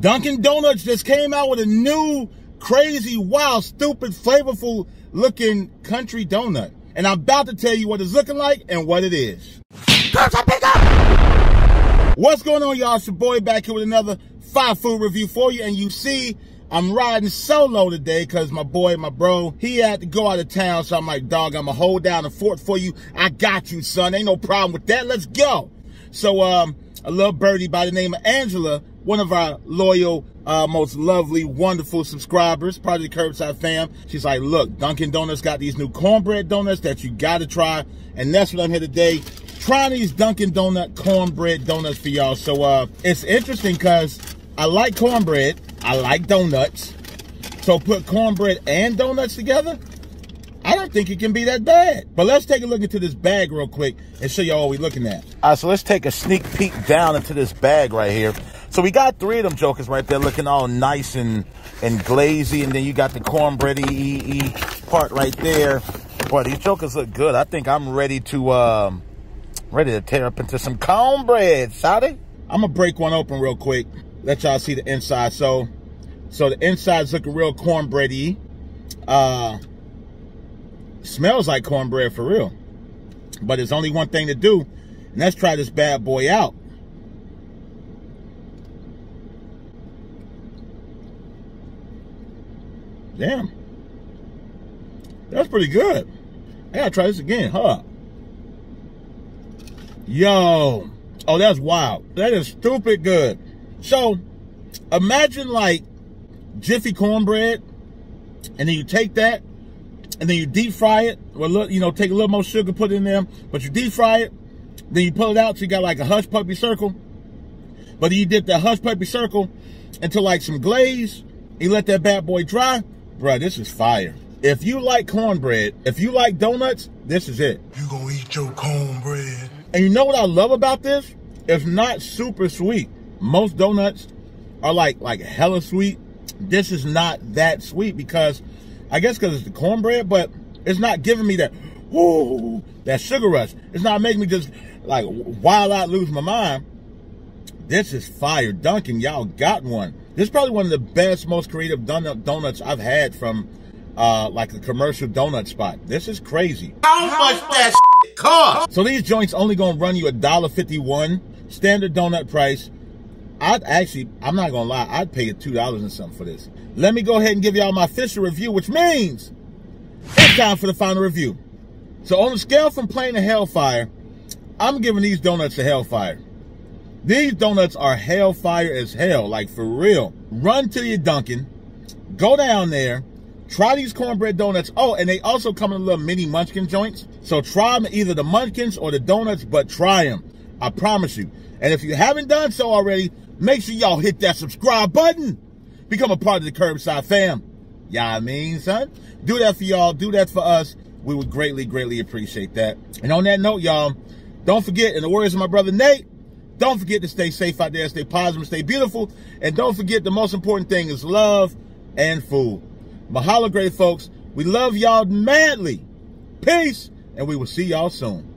Dunkin' Donuts just came out with a new, crazy, wild, stupid, flavorful looking country donut. And I'm about to tell you what it's looking like and what it is. What's going on, y'all? It's your boy back here with another five food review for you. And you see, I'm riding solo today because my boy, my bro, he had to go out of town. So I'm like, dog, I'm going to hold down the fort for you. I got you, son. Ain't no problem with that. Let's go. So, um, a little birdie by the name of Angela, one of our loyal, uh, most lovely, wonderful subscribers, part of the Curbside fam. She's like, look, Dunkin' Donuts got these new cornbread donuts that you got to try. And that's what I'm here today, trying these Dunkin' Donut cornbread donuts for y'all. So, uh, it's interesting because I like cornbread. I like donuts. So put cornbread and donuts together? I don't think it can be that bad. But let's take a look into this bag real quick and show y'all what we're looking at. All right, so let's take a sneak peek down into this bag right here. So we got three of them jokers right there looking all nice and, and glazy. And then you got the cornbready part right there. Boy, these jokers look good. I think I'm ready to, um, ready to tear up into some cornbread, Saudi. I'm gonna break one open real quick. Let y'all see the inside. So, so the inside's looking real cornbready. Uh, smells like cornbread for real. But there's only one thing to do, and let's try this bad boy out. Damn. That's pretty good. I gotta try this again, huh? Yo. Oh, that's wild. That is stupid good. So, imagine like Jiffy cornbread, and then you take that, and then you deep fry it. Well, you know, take a little more sugar, put it in there, but you deep fry it. Then you pull it out, so you got like a hush puppy circle. But you dip that hush puppy circle into like some glaze. You let that bad boy dry. Bruh, this is fire. If you like cornbread, if you like donuts, this is it. You gonna eat your cornbread. And you know what I love about this? It's not super sweet. Most donuts are like like hella sweet. This is not that sweet because I guess because it's the cornbread, but it's not giving me that whoo that sugar rush. It's not making me just like wild out lose my mind. This is fire. Dunkin', y'all got one. This is probably one of the best, most creative donut donuts I've had from uh, like a commercial donut spot. This is crazy. How much that cost? So these joints only gonna run you a dollar fifty-one standard donut price. I'd actually, I'm not gonna lie, I'd pay two dollars and something for this. Let me go ahead and give y'all my official review, which means it's time for the final review. So on a scale from plain to hellfire, I'm giving these donuts a hellfire. These donuts are hellfire as hell, like for real. Run to your Dunkin', go down there, try these cornbread donuts. Oh, and they also come in little mini munchkin joints. So try them, either the munchkins or the donuts, but try them. I promise you. And if you haven't done so already, make sure y'all hit that subscribe button. Become a part of the Curbside fam. Y'all I mean, son? Do that for y'all. Do that for us. We would greatly, greatly appreciate that. And on that note, y'all, don't forget, in the words of my brother Nate, don't forget to stay safe out there, stay positive, stay beautiful. And don't forget the most important thing is love and food. Mahalo, great folks. We love y'all madly. Peace, and we will see y'all soon.